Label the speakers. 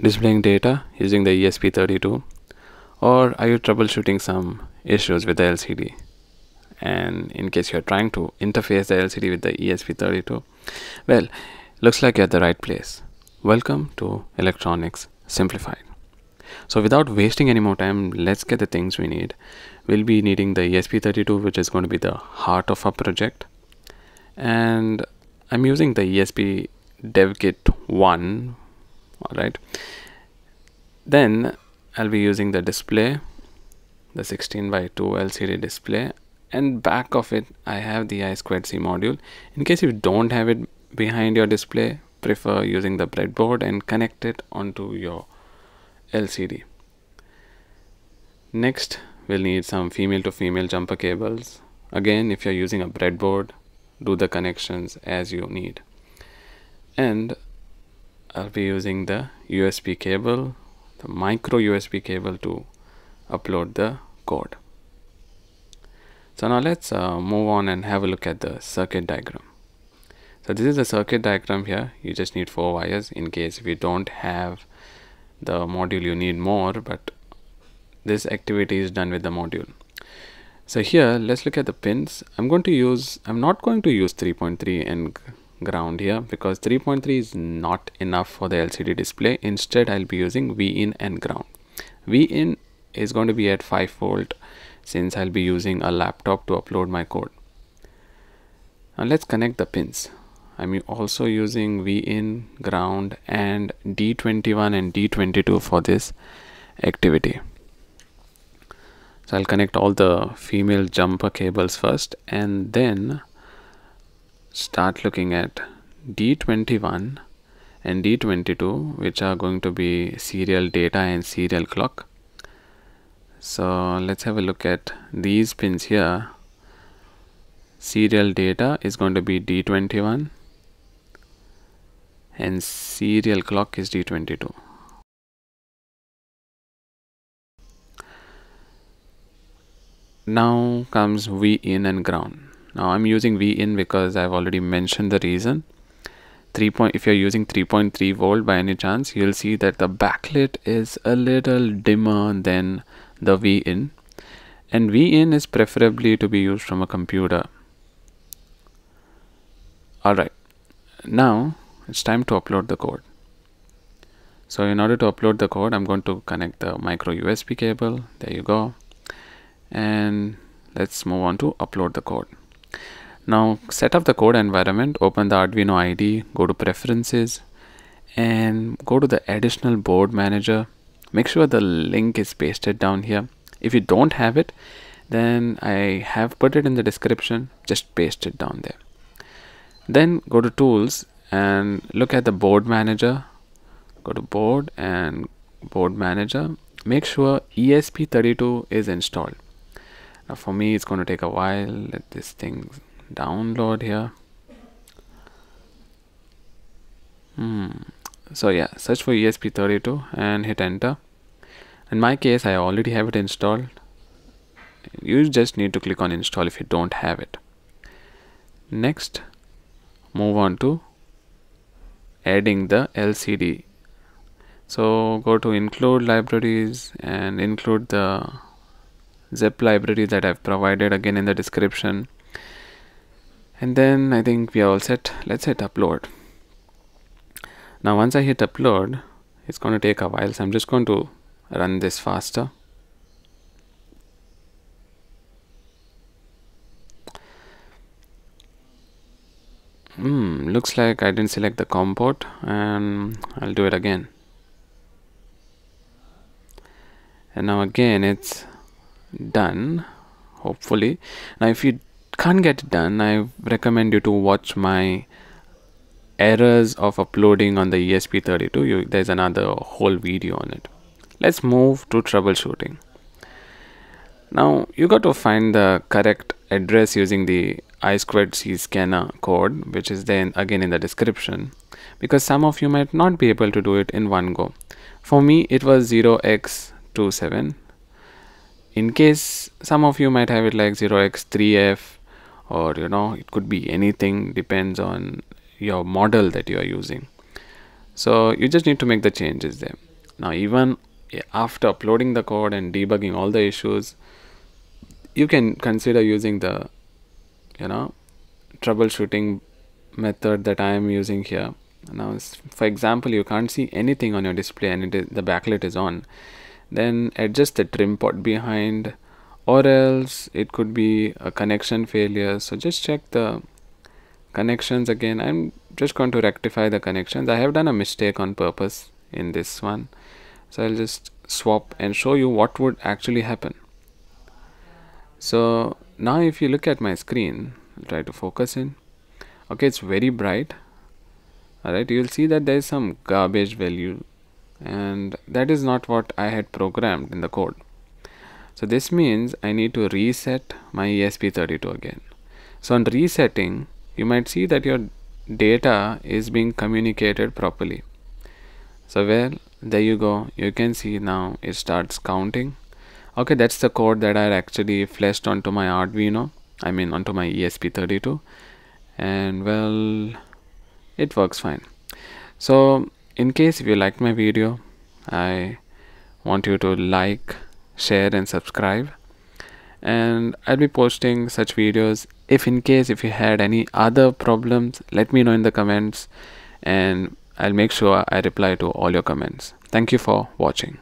Speaker 1: displaying data using the ESP32 or are you troubleshooting some issues with the LCD and in case you're trying to interface the LCD with the ESP32 well looks like you're at the right place. Welcome to electronics simplified. So without wasting any more time let's get the things we need. We'll be needing the ESP32 which is going to be the heart of our project. And I'm using the ESP dev kit 1 all right. Then I'll be using the display the 16 by 2 LCD display and back of it I have the i squared c module. In case you don't have it behind your display prefer using the breadboard and connect it onto your LCD next we'll need some female to female jumper cables. Again if you're using a breadboard do the connections as you need. And I'll be using the USB cable the micro USB cable to upload the code. So now let's uh, move on and have a look at the circuit diagram. So this is the circuit diagram here. You just need four wires in case if you don't have the module you need more but this activity is done with the module. So here let's look at the pins. I'm going to use I'm not going to use 3.3 and ground here because 3.3 is not enough for the LCD display. Instead I'll be using V in and ground. V in is going to be at 5 volt since I'll be using a laptop to upload my code. Now let's connect the pins. I'm also using V in ground and D21 and D22 for this activity. So I'll connect all the female jumper cables first and then start looking at D21 and D22 which are going to be serial data and serial clock. So let's have a look at these pins here. Serial data is going to be D21 and serial clock is D22 now comes V in and ground now I'm using V in because I've already mentioned the reason. 3 point if you're using 3.3 volt by any chance you'll see that the backlit is a little dimmer than the V in and V in is preferably to be used from a computer. Alright now it's time to upload the code. So in order to upload the code I'm going to connect the micro USB cable. There you go. And let's move on to upload the code now set up the code environment open the Arduino IDE go to preferences and go to the additional board manager. Make sure the link is pasted down here. If you don't have it then I have put it in the description. Just paste it down there. Then go to tools and look at the board manager. Go to board and board manager. Make sure ESP32 is installed. Now for me it's going to take a while. Let this thing download here. Hmm. So yeah search for ESP32 and hit enter. In my case I already have it installed. You just need to click on install if you don't have it. Next move on to adding the LCD so go to include libraries and include the zip library that I've provided again in the description and then I think we are all set. Let's hit upload now once I hit upload it's going to take a while so I'm just going to run this faster. Hmm, looks like I didn't select the COM port and I'll do it again. And now again it's done hopefully. Now if you can't get it done I recommend you to watch my errors of uploading on the ESP32 you, there's another whole video on it. Let's move to troubleshooting. Now you got to find the correct address using the I2C scanner code which is then again in the description because some of you might not be able to do it in one go. For me it was 0x27 in case some of you might have it like 0x3f or you know it could be anything depends on your model that you are using. So you just need to make the changes there. Now even after uploading the code and debugging all the issues you can consider using the you know troubleshooting method that I am using here. Now for example you can't see anything on your display and the backlight is on. Then adjust the trim pot behind or else it could be a connection failure. So just check the connections again. I'm just going to rectify the connections. I have done a mistake on purpose in this one. So I'll just swap and show you what would actually happen. So now if you look at my screen I'll try to focus in. Okay it's very bright. Alright you'll see that there is some garbage value. And that is not what I had programmed in the code so this means I need to reset my ESP32 again. So on resetting you might see that your data is being communicated properly. So well there you go. You can see now it starts counting. Okay that's the code that I actually flashed onto my Arduino I mean onto my ESP32 and well it works fine. So in case if you liked my video I want you to like share and subscribe. And I'll be posting such videos. If in case if you had any other problems let me know in the comments and I'll make sure I reply to all your comments. Thank you for watching